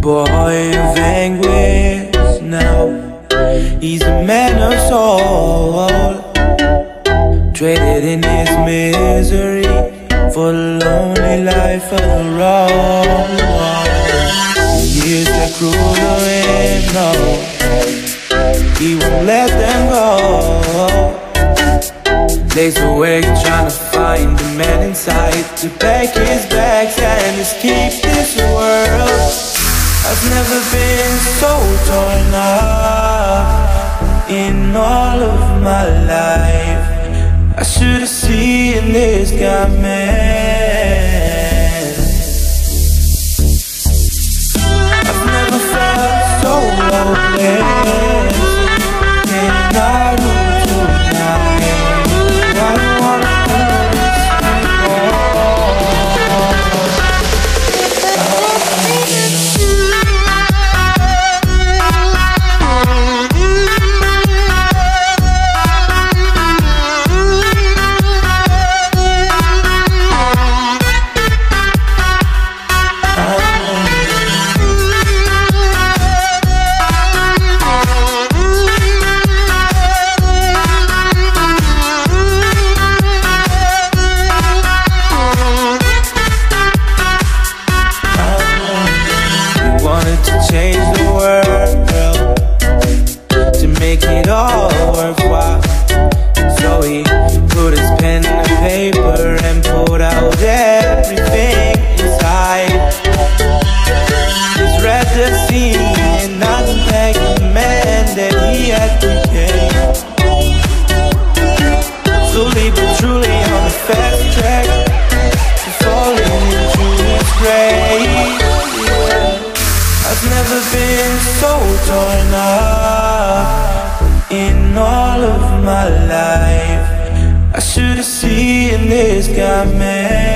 boy of anguish now. He's a man of soul, traded in his misery for the lonely life of the wrong Years that grew to him, no, he won't let them go. Days awake trying to find the man inside To pack his bags and escape this world I've never been so torn up In all of my life. I should've seen this coming. I've worthwhile So he put his pen the paper And pulled out everything inside. He's read the scene And not the man that he had became. Slowly but truly on the fast track. To falling into his grave. I've never been so torn up my life. I should have seen this coming.